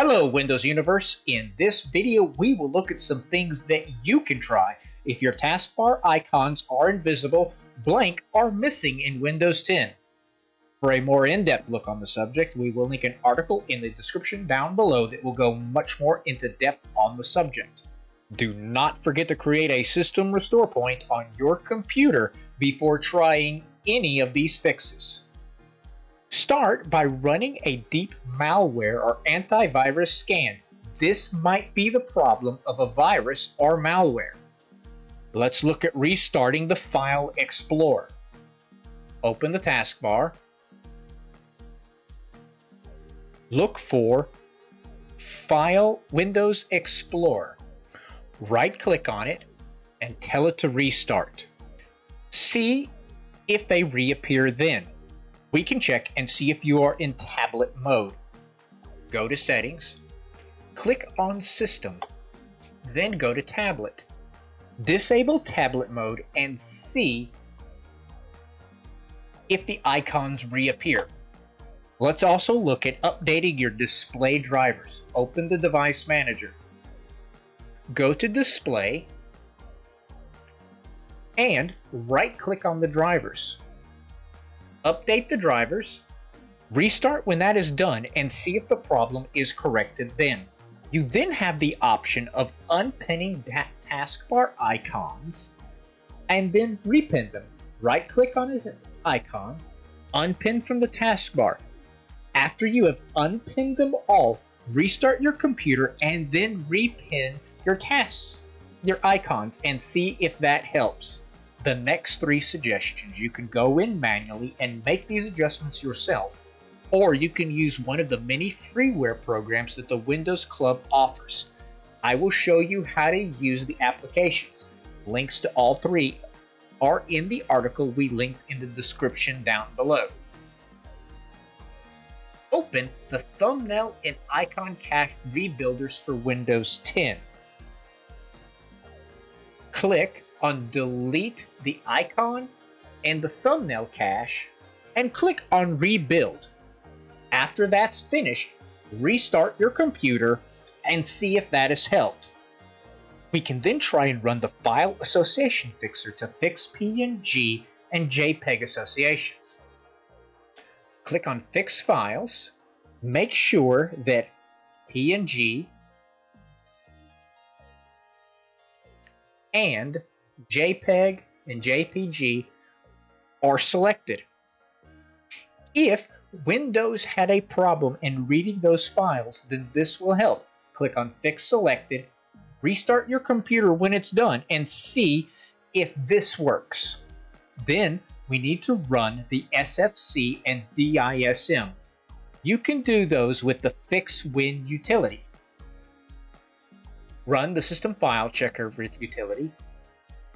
Hello Windows Universe! In this video we will look at some things that you can try if your taskbar icons are invisible, blank, or missing in Windows 10. For a more in-depth look on the subject, we will link an article in the description down below that will go much more into depth on the subject. Do not forget to create a system restore point on your computer before trying any of these fixes. Start by running a deep malware or antivirus scan. This might be the problem of a virus or malware. Let's look at restarting the File Explorer. Open the taskbar. Look for File Windows Explorer. Right click on it and tell it to restart. See if they reappear then we can check and see if you are in tablet mode. Go to Settings, click on System, then go to Tablet. Disable tablet mode and see if the icons reappear. Let's also look at updating your display drivers. Open the Device Manager. Go to Display and right-click on the drivers update the drivers, restart when that is done, and see if the problem is corrected then. You then have the option of unpinning that taskbar icons and then repin them. Right click on his icon, unpin from the taskbar. After you have unpinned them all, restart your computer and then repin your tasks, your icons, and see if that helps the next three suggestions. You can go in manually and make these adjustments yourself, or you can use one of the many freeware programs that the Windows Club offers. I will show you how to use the applications. Links to all three are in the article we linked in the description down below. Open the thumbnail and icon cache rebuilders for Windows 10. Click on delete the icon and the thumbnail cache and click on rebuild. After that's finished, restart your computer and see if that has helped. We can then try and run the file association fixer to fix PNG and JPEG associations. Click on Fix Files, make sure that PNG and JPEG, and JPG are selected. If Windows had a problem in reading those files, then this will help. Click on Fix Selected, restart your computer when it's done, and see if this works. Then we need to run the SFC and DISM. You can do those with the FixWin utility. Run the System File Checker utility,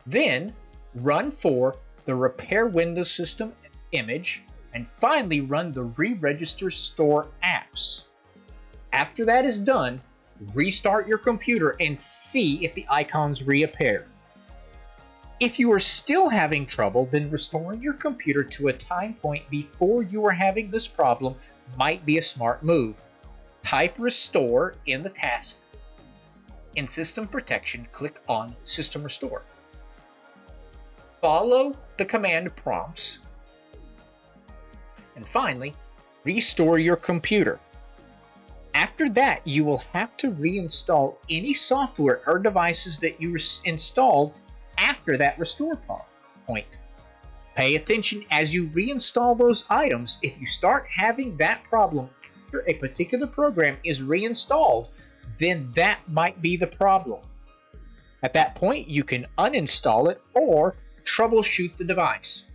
then run for the repair Windows system image, and finally run the re-register store apps. After that is done, restart your computer and see if the icons reappear. If you are still having trouble, then restoring your computer to a time point before you are having this problem might be a smart move. Type restore in the task. In system protection, click on system restore follow the command prompts, and finally, restore your computer. After that, you will have to reinstall any software or devices that you installed after that restore point. Pay attention as you reinstall those items. If you start having that problem after a particular program is reinstalled, then that might be the problem. At that point, you can uninstall it or troubleshoot the device.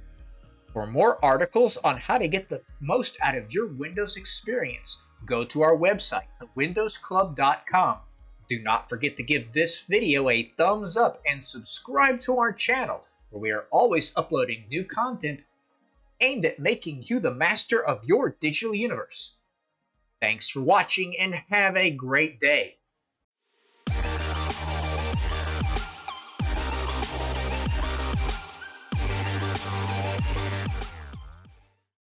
For more articles on how to get the most out of your Windows experience, go to our website, thewindowsclub.com. Do not forget to give this video a thumbs up and subscribe to our channel, where we are always uploading new content aimed at making you the master of your digital universe. Thanks for watching and have a great day.